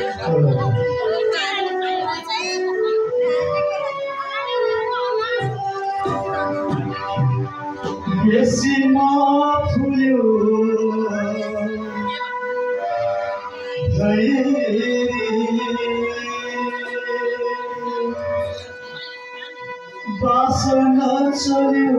मायालाई बेसीमा फुल्यो बासना चल्यो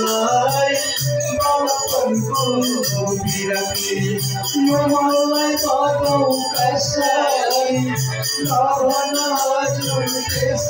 मलाई बताउ कसरी नभन हजुर त्यसरी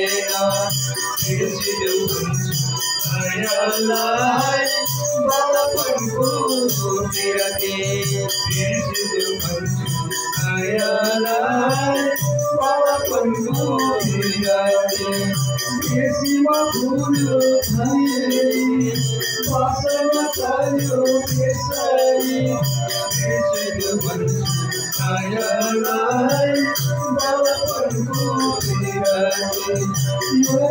मायालाई बालपनको बिरामी बिर्सिदेऊ भन्छु मायालाई बालपनको बिरामी बेसीमा फुल्यो भने बसमा चल्यो त्यसरी बिर्सिदेऊ भन्छु मायालाई बालपनको बिरामी यो मलाई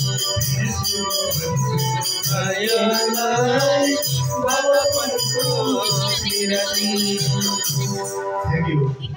Thank you.